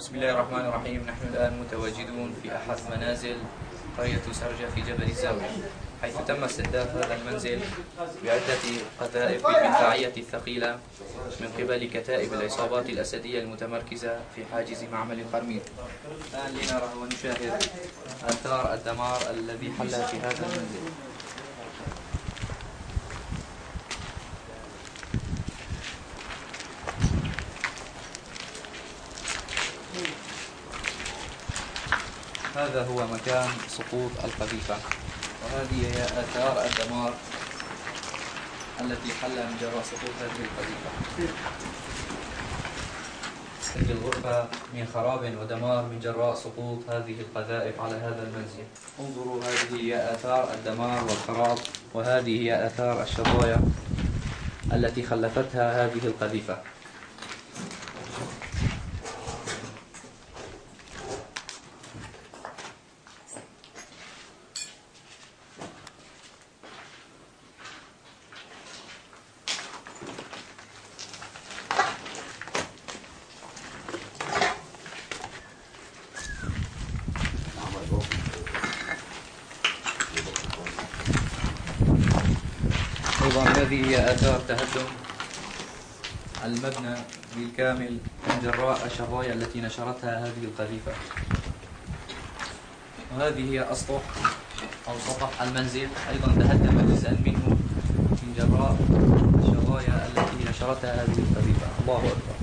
بسم الله الرحمن الرحيم نحن الآن متواجدون في أحد منازل قرية سرجة في جبل الزاوية حيث تم استهداف هذا المنزل بعدة قذائف بالمدفعية الثقيلة من قبل كتائب العصابات الأسدية المتمركزة في حاجز معمل القرميد الآن لنرى ونشاهد آثار الدمار الذي حل في هذا المنزل هذا هو مكان سقوط القذيفة وهذه هي آثار الدمار التي حل من جراء سقوط هذه القذيفة هذه الغرفة من خراب ودمار من جراء سقوط هذه القذائف على هذا المنزل. انظروا هذه هي آثار الدمار والخراب وهذه هي آثار الشظايا التي خلفتها هذه القذيفة أيضا هذه هي آثار تهدم المبنى بالكامل من جراء الشظايا التي نشرتها هذه القذيفة وهذه هي أسطح أو سطح المنزل. أيضا تهدم جزءا منه من جراء الشظايا التي نشرتها هذه القذيفة الله أكبر.